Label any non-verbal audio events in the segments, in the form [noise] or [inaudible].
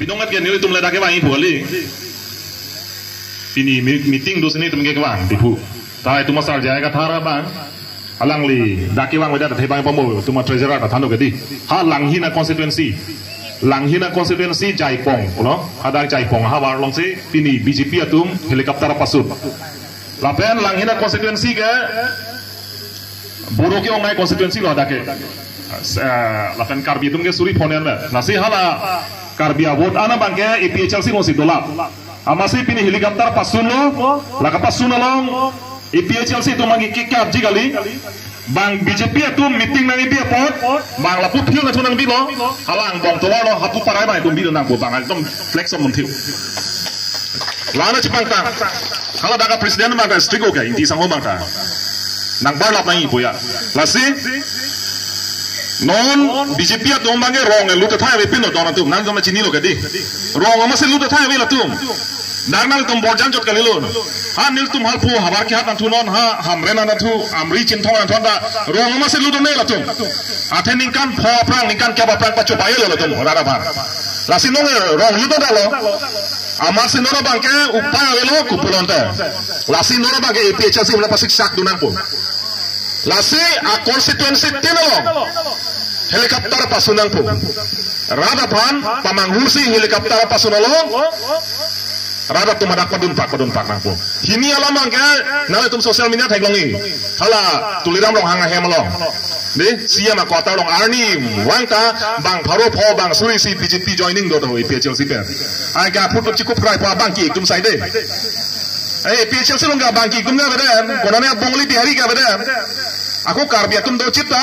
pidong at ganili tum ledake wangi buali pini meeting do sini tum ke wang dipu tai tu masal jaya ka thara bang alang li daki wang weda thai bang pamu tu ma treasurer ta thando ke di ha lang hina constituency lang hina constituency jai pong ulo ada jai pong ha war long si. Pini bjp atum helikopter pasut. Lapen lang hina constituency ke? Boro ke ongai constituency lo dake lapen karbi tum ke suri phonen me nasi hala karbi vote ana bangke EPHLC ngosi dolap amasi pini helikopter pasun lo laka pasun along EPHLC tu mangi kikap jigali bang BJP itu meeting nang ibi pot. Bang lapu thiu na thunang bi lo halang bong to lo hapu parai bai tum bi nang bo bang. Tom flex on thiu. Lana chipang ta hala daga presiden ma ga strigo ga inti sango ma ta nang bar lap nang ibu ya. Lasi non BJP at dong bange wrong lu ta thai we pin no dong tum nang jom chini lo ga di wrong ma se lu ta thai we la tum darnal tum borjan jot kalilo ha nil tum hal pu habar ki hat hatan tunon ha hamre na thu amri chin thong thon da wrong ma se lu do ne la tum athe ning kan pho prang ning kan kya ba prang pa chu bai lo tum ra ra ba la sin no wrong lu da lo আমার সিনোরা বাংকে উপায় হইল কুপুলন্তে লাসি নোরা বাংকে এপিএইচএসি বলে পাশে শাক দুনাং lasi a konstituensi tinalo helikopter pasunangpu radapan pamanghusi helikopter pasunalo rada tu madak padun pak padun pak nangpo hini alamang ke nala tum sosial media teglongi. Hala tuliram rong hanga hemlong de sia ma kota rong arni wangta bang pharo pho bang sui si djt joining do do pe chel si pe ai ga phut chikup krai pa bang ki tum sai Eh PHLC long ga bang ki tum ga bade. Konane bongli bihari ga bade. Aku karbiya tum do cipta,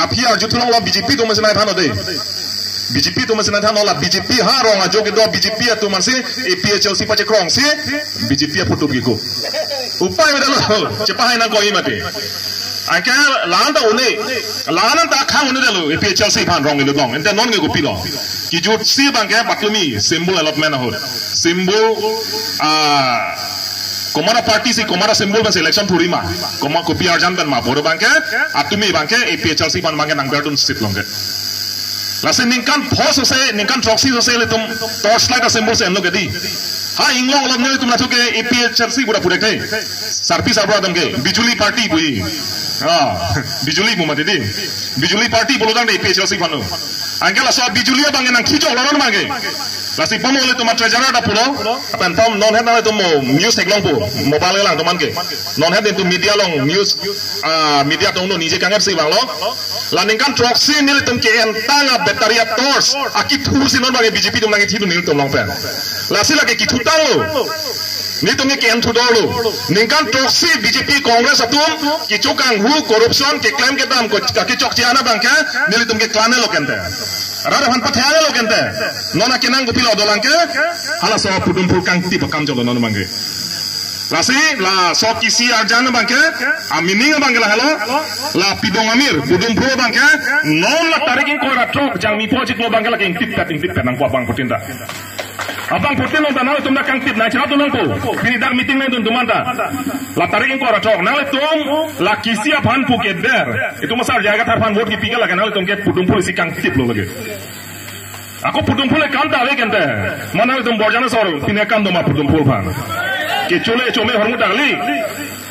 api arju tulong lo BJP tu masih naik thano deh. BJP tu masih naik thano lah BJP ha rong ajo ke do BJP tu masih APHLC pace krong si BJP putu giku. Upay me dalo, cepat hai na koi mati. Angka lahan ta une, lahan ta khang une dalo APHLC pan rong ile dong, ente non nge gupi lo. Kijut si bangke paklumi symbol allotment ho. Symbol ah Komara parti si komara simbol ban selection thuri ma. Koma kopi arjan ban ma boro bangke atumi bangke APHLC ban bangke nang berdun sit longke. Lase ningkan phos se ningkan troxy se le tum torchlight ka symbol se enlo ke di. Ha inglong lam ne tum na thuke APHLC bura pure ke. Sarpi sabra dam ke bijuli party bui. Ha [laughs] bijuli mu mate di. Bijuli party bolo dang APHLC banu. Angela so bijuli bangke nang khijo loron mangke. Lasi pomo le tuma treasurer da pulo, apan pom non head na tumo news teklong pu, mobile lang tuman ke. Non head tu media long news media tong no nije kangar si bang lo. Laning kan troxy nil tum ke entanga betaria tors, aki thu si non bagi BJP tum langi thidu nil tum long pen. Lasi lagi ki thutang lo. Ni tum ke en thudor lo. Ningkan troxy BJP Congress atum ki chukang hu corruption ke claim ke dam ko ki chok chiana bang ke nil tum ke klane lo kente. Rada han pathaya lo kente. Nona kenang gupilo dolang ke hala so pudum pul kang ti pakam jolo non mangge. Lasi la so kisi arjana bangke amining bangke la halo la pidong amir pudum pul bangke non la tarikin ko ratrok jang mi pojit lo bangke la king tip tating tip tanang bang putinda. Abang putin lo tanah tum kang tip na chatu nang ko bini dak meeting nang tum manta la tarikin ko ratrok nang tum. La kisi apan pu ke der. Itu masal jaga tarpan vote ki pigal la nang tum ke pudum pul si kang tip lo lagi. Aku pudung pule kanta we kente. Mana itu borjana sor pine kando ma pudung pul pan. Ke chole chome hormu dali.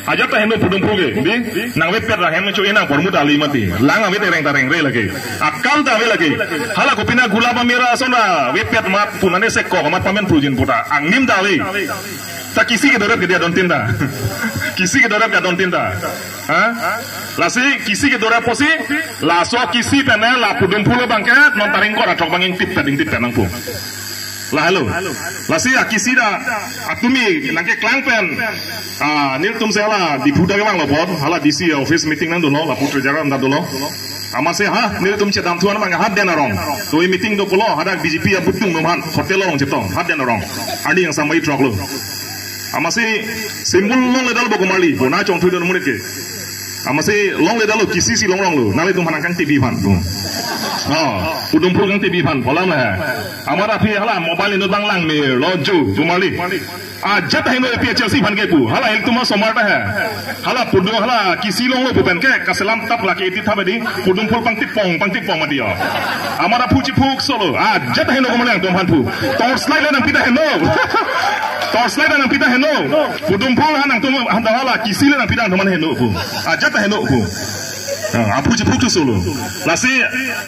Aja ta hendo pudung pul ge. Di nang we per rahen cho ina hormu dali mati. Lang ave te reng ta reng re lagi. Akam ta we lagi. Hala ko pina gula pa mira sona we per ma punane se ko ma pamen prujin puta. Angnim dali. Ta kisi ke dorap ke dia don tinda. [laughs] Kisi ke dorap ke don tinda. Ha? Lasi kisi ke dorap posi, laso kisi pene la pudung pulo bangket non taring kora tok banging tip tading tip penang pu. La halo. Lasi akisi da atumi nangke klang pen. Ah, nil tum sela di puda ke mang lopot, hala DC office meeting nang dulu, la putra jaran nang dulu. Ama se ha nil tum cedam tuan mang had den arong. To meeting do pulo hada BJP ya butung nomhan hotel long cetong had den arong. Ani yang samai trok lo. Ama se simbol long le dal bogomali, bona chong don murid ke. Ama se long le kisi si long long lo, nale tu manangkang TV pan udum purgang tibi pan polam hai amara phi hala mobile ino dang lang mir loju tumali ajat hai no phi chelsea pan ke pu hala el tuma somarta hai hala pudu hala kisi long lo bukan ke kaselam tap laki iti thabe di. Pudum pul pangti pong pangti pong madia amara puji puk solo. Ajat hai no komalang tumhan pu. Tors lai lang pita hai no Torslai dan pita heno, [laughs] pudum pul hanang tumu handala kisile dan pita tuman heno pu, ajat heno pu. Nah, Apu je putu solo. Lasi